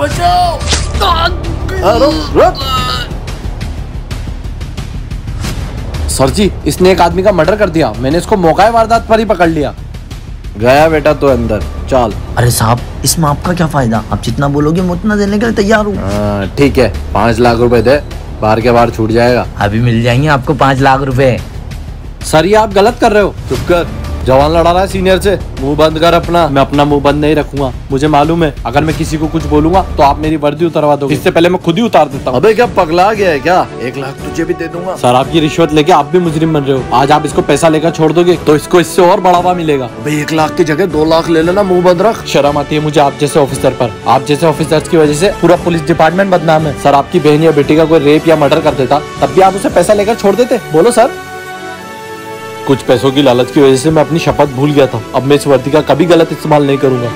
बचाओ। सर जी इसने एक आदमी का मर्डर कर दिया। मैंने इसको मौका वारदात पर ही पकड़ लिया। गया बेटा तो अंदर। चल। अरे साहब इसमें आपका क्या फ़ायदा? आप जितना बोलोगे मैं उतना देने के लिए तैयार हूँ। हाँ, ठीक है। पाँच लाख रुपए दे। बाहर के बाहर छूट जाएगा। अभी मिल जाएँगे आपको पाँच लाख रुपए। सर ये आप गलत कर रहे हो। चुप कर। जवान लड़ा रहा है सीनियर से। मुँह बंद कर अपना। मैं अपना मुँह बंद नहीं रखूँगा। मुझे मालूम है अगर मैं किसी को कुछ बोलूँगा तो आप मेरी वर्दी उतरवा दोगे। इससे पहले मैं खुद ही उतार देता हूँ। अबे क्या पगला गया है क्या? एक लाख तुझे भी दे दूँगा। सर आपकी रिश्वत लेके आप भी मुजरिम बन रहे हो। आज आप इसको पैसा लेकर छोड़ दोगे तो इसको इससे और बढ़ावा मिलेगा। अबे एक लाख की जगह दो लाख ले लेना मुँह बंद रख। शर्म आती है मुझे आप जैसे ऑफिसर पर। आप जैसे ऑफिसर्स की वजह से पूरा पुलिस डिपार्टमेंट बदनाम है। सर आपकी बहन या बेटी का कोई रेप या मर्डर कर देता तब भी आप उसे पैसा लेकर छोड़ देते। बोलो सर। कुछ पैसों की लालच की वजह से मैं अपनी शपथ भूल गया था। अब मैं इस वर्दी का कभी गलत इस्तेमाल नहीं करूँगा।